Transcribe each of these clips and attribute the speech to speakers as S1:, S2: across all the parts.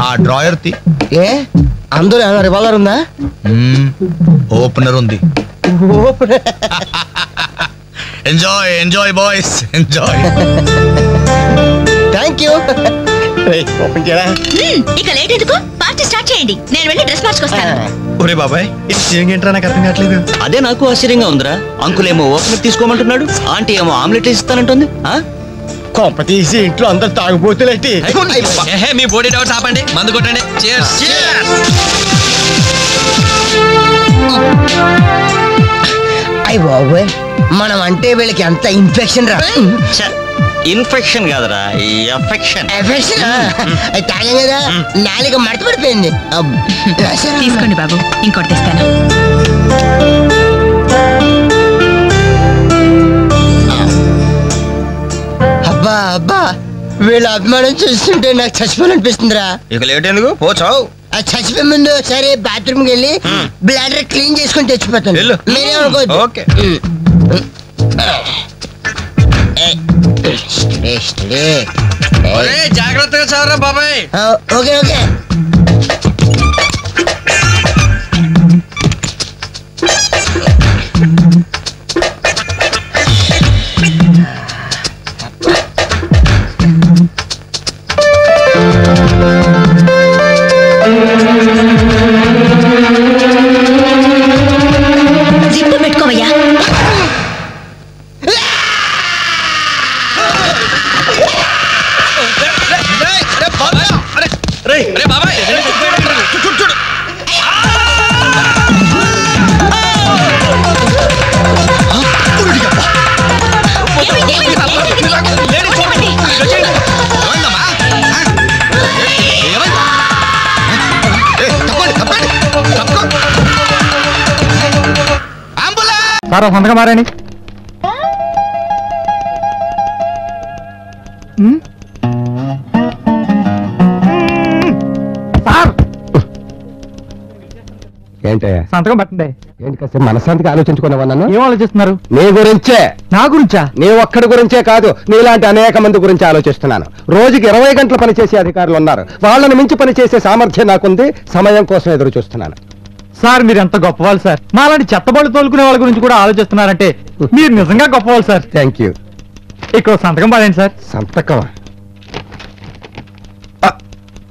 S1: ఆ డ్రాయర్ తి.
S2: ఏ? అందరూ ఏమైనా రివాల్వర్ ఉందా?
S1: ఓపెనర్ ఉంది. Enjoy enjoy boys enjoy
S2: thank you open చేయరా
S3: ఇక లేట్ ఎందుకు? పార్టీ స్టార్ట్ చేయండి. నేను వెళ్ళి డ్రెస్ మార్చుకొస్తాను.
S1: ఒరే బాబాయ్ ఇది ఏంట్రా? నాకు అర్థం కావట్లేదు.
S4: అదే నాకు ఆశ్చర్యంగా ఉందిరా. అంకుల్ ఏమో ఓపెనర్ తీసుకోమంటున్నాడు ఆంటీ ఏమో ఆమ్లెట్ ఇస్తానంటుంది ఆ?
S2: కొంప తీసి ఇంట్లో అందరు తాగుబోతులేంటి
S5: ఏహే, మీ బాడీ డౌట్స్ ఆపండి. మందు కొట్టండి. Cheers.
S2: అయ్యి బాబోయ్ మనం అంటే వీళ్ళకి ఎంత ఇన్ఫెక్షన్ రా?
S4: ఇన్ఫెక్షన్ కాదురా ఈ ఎఫెక్షన్.
S2: ఎఫెక్షన్? తాగాం కదా నాలుక మడత పడిపోయింది?
S3: తీసుకోండి బాబు ఇంకోటి తెస్తాను.
S2: అబ్బా అబ్బా వీళ్ళ అభిమానం చూస్తుంటే నాకు చచ్చిపోవాలనిపిస్తుందిరా.
S1: ఇక లేట్ ఎందుకు? పోచావు
S2: ఆ చచ్చిపోయే ముందు సరే బాత్రూమ్కి వెళ్ళి బ్లాడర్ క్లీన్ చేసుకొని తెచ్చిపోతాను. మీరేమనుకోవద్దు.
S1: ఓకే.
S5: జాగ్రత్తగా చదవరా బాబాయ్.
S2: Okay okay.
S3: పెట్టుకోవయ్యా.
S6: సార్ సంతకం మారండి సార్!
S7: ఏంటయ్యా?
S6: సంతకం పెట్టండి.
S7: ఏంటి కాస్త మనశాంతిగా ఆలోచించుకున్నావా నన్ను?
S6: ఏం ఆలోచిస్తున్నారు?
S7: నీ గురించే.
S6: నా గురించా?
S7: నీ ఒక్కడి గురించే కాదు నీలాంటి అనేక మంది గురించి ఆలోచిస్తున్నాను. రోజుకి ఇరవై గంటలు పనిచేసే అధికారులు ఉన్నారు. వాళ్ళని మించి పనిచేసే సామర్థ్యం నాకుంది. సమయం కోసం ఎదురు చూస్తున్నాను
S6: సార్ మీరు ఎంత గొప్పవాళ్ళు సార్. మాలాంటి చెత్తబళ్ళు తోలుకునే వాళ్ళ గురించి కూడా ఆలోచిస్తున్నారంటే మీరు నిజంగా గొప్పవాళ్ళు సార్.
S7: థ్యాంక్ యూ
S6: ఇక్కడ సంతకం పడండి సార్.
S7: సంతకం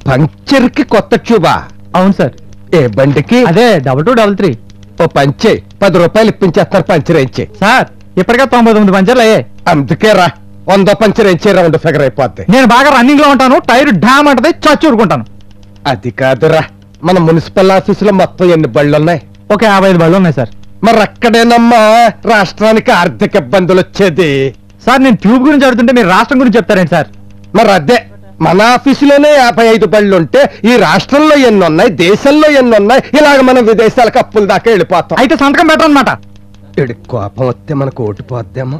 S7: పంచర్కి కొత్త ట్యూబా?
S6: అవును సార్.
S7: ఏ బండికి?
S6: అదే డబల్ టూ డబల్ త్రీ.
S7: ఓ పంచే పది రూపాయలు ఇప్పించేస్తారు పంచర్ ఇచ్చి
S6: సార్ ఇప్పటికే తొంభై తొమ్మిది పంచర్లు అయ్యాయి.
S7: అందుకే రా వంద పంచర్ ఇచ్చే రౌండ్ ఫిగర్ అయిపోద్ది.
S6: నేను బాగా రన్నింగ్లో ఉంటాను టైర్ డ్యామ్ అంటది చచ్చూరుకుంటాను
S7: అది కాదురా మన మున్సిపల్ ఆఫీసులో మొత్తం ఎన్ని బళ్ళు ఉన్నాయి
S6: ఒక యాభై ఐదు బళ్ళు ఉన్నాయి సార్.
S7: మరి అక్కడేనమ్మా రాష్ట్రానికి ఆర్థిక ఇబ్బందులు వచ్చేది.
S6: సార్ నేను ట్యూబ్ గురించి అడుగుతుంటే మీరు రాష్ట్రం గురించి చెప్తారేంటి సార్?
S7: మరి అదే మన ఆఫీసులోనే యాభై ఐదు బళ్ళు ఉంటే ఈ రాష్ట్రంలో ఎన్ని ఉన్నాయి దేశంలో ఎన్ని ఉన్నాయి ఇలాగ మనం విదేశాలకు అప్పుల దాకా వెళ్ళిపోతాం.
S6: అయితే సంతకం పెట్టనమాట
S7: ఇడి కోపం వస్తే మనకు ఓటిపోద్దేమో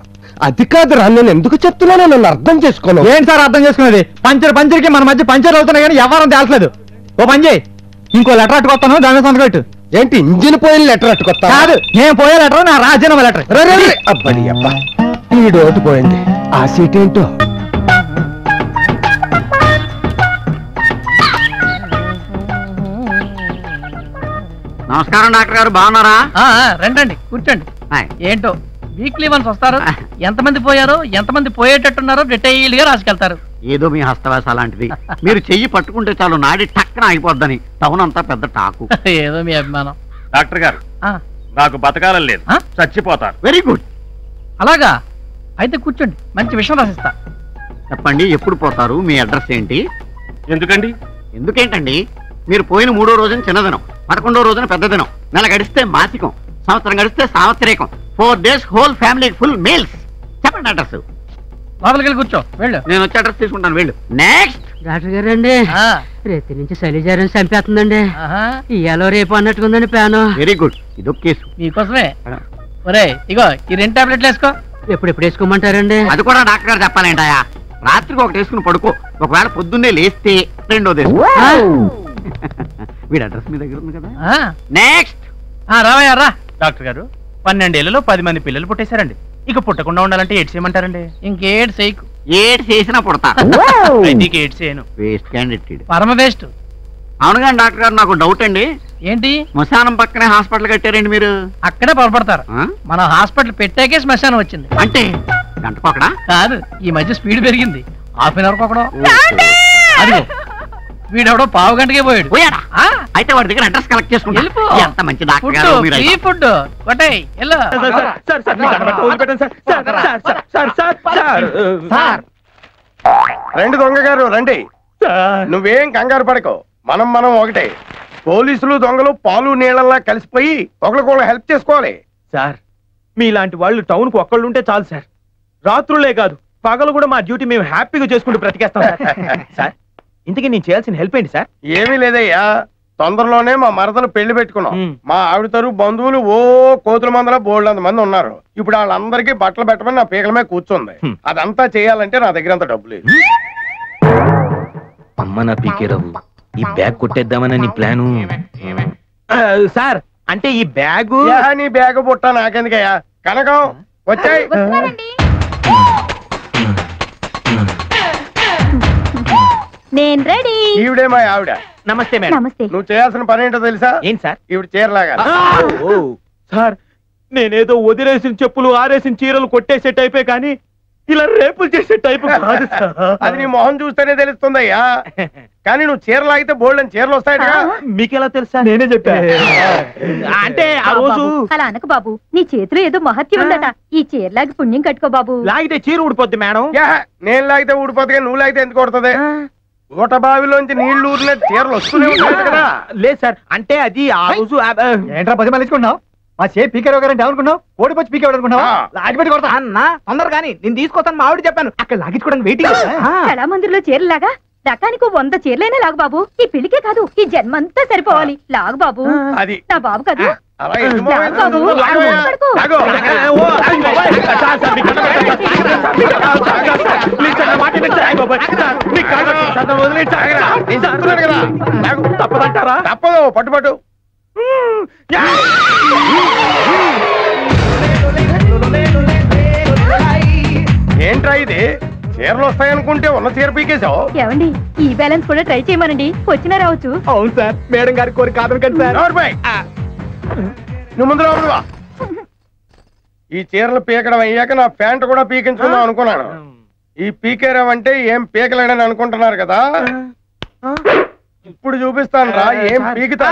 S7: అది కాదురా నేను ఎందుకు చెప్తున్నానో నన్ను అర్థం చేసుకోను.
S6: ఏంటి సార్ అర్థం చేసుకునేది? పంచర్ పంచర్కి మన మధ్య పంచర్ అవుతున్నాయి కానీ ఎవరం తేలట్లేదు ఓ పని చేయి. ఇంకో లెటర్ అట్టుకొస్తాను దాని మీద సంతకం పెట్టు.
S7: ఏంటి ఇంజిన్ పోయిన లెటర్ అట్టుకొస్తా
S6: కాదు నేను పోయే లెటర్ నా రాజ్యాన్ని లెటర్.
S7: అబ్బడి అబ్బా. ఈ డోటు పోయింది. ఆ సీట్ ఏంటో?
S8: నమస్కారం డాక్టర్ గారు. బాగున్నారా?
S9: రండి కూర్చోండి. ఏంటో వీక్లీ వన్స్ వస్తారు. ఎంతమంది పోయారో ఎంతమంది పోయేటట్టున్నారో డీటెయిల్గా రాసుకెళ్తారు.
S8: ఏదో మీ హస్తవేశ లాంటిది మీరు చెయ్యి పట్టుకుంటే చాలు నాడి టక్కన అయిపోద్దని టౌన్ అంతా పెద్ద టాకు.
S9: ఏదో మీ అభిమానం.
S10: డాక్టర్ గారు
S9: ఆ,
S10: నాకు బతకాలని లేదు.
S9: ఆ?
S10: చచ్చిపోతాను.
S8: Very good.
S9: అలాగా? అయితే కూర్చోండి. మంచి విషయం రాసిస్తా.
S8: చెప్పండి ఎప్పుడు పోతారు? మీ అడ్రస్ ఏంటి?
S10: ఎందుకండి?
S8: ఎందుకేంటండి? మీరు పోయిన మూడో రోజున చిన్నదినం పదకొండో రోజున పెద్ద దినం నెల గడిస్తే మాసికం సంవత్సరం గడిస్తే సావత్రికం four days whole family full meals. చెప్పండి అడ్రస్.
S9: లోపలికి వెళ్ళి కూర్చో. వెళ్ళు.
S8: నేను వచ్చి అడ్రస్ తీసుకుంటాను వెళ్ళు. నెక్స్ట్
S11: డాక్టర్ గారు అండి
S9: ఆ,
S11: రేతి నుంచి శైలజారం చంపేస్తుందండి.
S9: ఆహా,
S11: ఇయ్యాలో రేపు అన్నట్టుకుందండి ప్యాను.
S8: వెరీ గుడ్ ఇదొక కేసు.
S9: మీకోసమే ఒరే ఇగో ఈ రెండు టాబ్లెట్లు వేసుకో.
S11: ఎప్పుడెప్పుడు వేసుకోమంటారండి?
S8: అది కూడా డాక్టర్ గారు చెప్పాలేంటాయా రాత్రికి ఒకటి వేసుకుని పడుకో. ఒకవేళ పొద్దున్నే లేస్తే రెండోది వీడి అడ్రస్ మీ దగ్గర ఉంది కదా.
S9: ఆ,
S8: నెక్స్ట్
S9: ఆ, రావయ్యా రా. డాక్టర్ గారు
S12: పన్నెండేళ్ళలో పది మంది పిల్లలు పుట్టేశారండి. ఇక పుట్టకుండా ఉండాలంటే ఏడ్ చేయమంటారండి?
S9: ఇంకేడు చేయకు.
S8: ఏడు చేసినా పుడతా.
S12: ఏడ్ చేయను.
S8: వేస్ట్ క్యాండిడేట్
S9: పరమ వేస్ట్.
S8: అవును కానీ డాక్టర్ గారు నాకు డౌట్ అండి.
S9: ఏంటి?
S8: శ్మశానం పక్కనే హాస్పిటల్ కట్టారండి మీరు?
S9: అక్కడే పొరపడతారు? మన హాస్పిటల్ పెట్టాకే శ్మశానం వచ్చింది.
S8: అంటే? గంట పక్కడా
S9: కాదు ఈ మధ్య స్పీడ్ పెరిగింది. హాఫ్ అన్ అవర్ ఒకడో అదిగో. వీడెవడో పావు గంటకే పోయాడు.
S8: పోయాడా?
S9: ఆ,
S8: అయితే వాడి దగ్గర అడ్రస్ కలెక్ట్ చేసుకుంటా.
S9: వెళ్ళిపో.
S8: ఎంత మంచి డాక్టర్
S9: ఫుడ్
S8: గారు మీరు
S9: ఫ్రీ ఫుడ్ కొట్టాయి ఎల్లో
S13: సార్ రండి దొంగ గారు రండి. నువ్వేం కంగారు పడకు. మనం మనం ఒకటే. పోలీసులు దొంగలు పాలు నీళ్ళలా కలిసిపోయి ఒకరికొకరు హెల్ప్ చేసుకోవాలి.
S12: సార్ మీలాంటి వాళ్ళు టౌన్కు ఒక్కళ్ళు ఉంటే చాలు సార్. రాత్రులే కాదు పగలు కూడా మా డ్యూటీ మేము హ్యాపీగా చేసుకుంటూ బ్రతికేస్తాం సార్. సార్ ఇంతకీ నేను చేయాల్సిన హెల్ప్ ఏంటి సార్?
S13: ఏమీ లేదయ్యా. తొందరలోనే మా మరదలు పెళ్ళి పెట్టుకున్నాం.
S12: మ్.
S13: ఆవిడ తరపు బంధువులు ఓ కోతుల మందల బోల్డ్ మంది ఉన్నారు. ఇప్పుడు వాళ్ళందరికీ బట్టలు పెట్టమని నా పీకల మీద కూర్చుంది. అదంతా చేయాలంటే నా దగ్గర అంత డబ్బు లేదు.
S14: అమ్మ నా పీకే రావు ఈ బ్యాగ్ కొట్టేద్దామని నీ ప్లాను.
S12: సార్ అంటే ఈ బ్యాగు
S13: నీ బ్యాగ్ పుట్ట నాకెందుకయ్యా? కనకం వచ్చాయి.
S15: నేను రెడీ.
S13: ఈవిడే మా ఆవిడ.
S12: నమస్తే మేడం.
S15: నమస్తే.
S13: నువ్వు చేయాల్సిన పని ఏంటో తెలుసా?
S12: ఏంటి సార్?
S13: ఈవిడ చీరలాగా
S12: ఓ, సార్ నేనేదో వదిలేసిన చెప్పులు ఆరేసిన చీరలు కొట్టేసే టైపే కానీ ఇలా రేపులు చేసే టైపు కాదు సార్.
S13: అది నీ మొహం చూస్తేనే తెలుస్తుందయ్యా. కానీ నువ్వు చీరలాగితే బోల్డ్ అని చీరలు వస్తాయటగా?
S12: మీకెలా తెలుసా? నేనే చెప్పా. అంటే ఆ రోజు
S15: అలా అనకు బాబు. నీ చేతిలో ఏదో మహత్యం ఉందట. ఈ చీరలాగి పుణ్యం కట్టుకో బాబు.
S12: లాగితే చీర ఊడిపోద్ది మేడం.
S13: నేను లాగితే ఊడిపోతుంది కానీ నువ్వు లాగితే ఎందుకు కొడుతుంది ఊట బావిలోంచి నీళ్ళు ఊరిన చీరలు వస్తూనే ఉంటాయి కదా.
S12: లేదు సార్ అంటే అది ఆ రోజు ఏంట్రా పది మళ్ళీకున్నావు మా చే పీకే గారంటే ఏమనుకున్నావు ఓడిపోయి పీకే అనుకున్నావు
S13: ఆ.
S12: లాగి పెట్టి కొడతా. అన్న! తొందర కానీ నేను తీసుకొస్తాను మా ఆవిడ చెప్పాను. అక్కడ లాగించుకోవడానికి వెయిటింగ్
S15: కళామందిర్లో చీరలాగా? రకానికి వంద చీరలైనా లాగు బాబు. ఈ పెళ్ళికే కాదు ఈ జన్మంతా సరిపోవాలి. లాగు బాబు.
S13: అది.
S15: నా బాబు కాదు.
S12: తప్పదంటారా
S13: తప్పదు పట్టు పట్టు ఏంట్రా ఇది చీరలు వస్తాయనుకుంటే ఉన్న చీర పీకేశావు
S15: ఏమండి ఈ బ్యాలెన్స్ కూడా ట్రై చేయమనండి వచ్చినా రావచ్చు
S12: అవును సార్ మేడం గారి కోరిక కాదు కదా సార్.
S13: నువ్వు ముందు ఈ చీరలు పీకడం అయ్యాక నా ప్యాంట్ కూడా పీకించుకుందాం అనుకున్నాను ఈ పీకేరావంటే ఏం పీకలేడని అనుకుంటున్నారు కదా ఇప్పుడు చూపిస్తాను రా ఏం పీకుతా